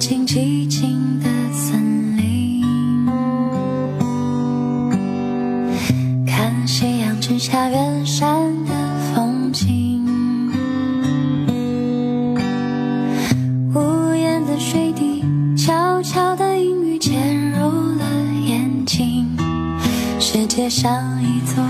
进寂静的森林，看夕阳之下远山的风景，屋檐的水滴悄悄的阴雨潜入了眼睛，世界像一座。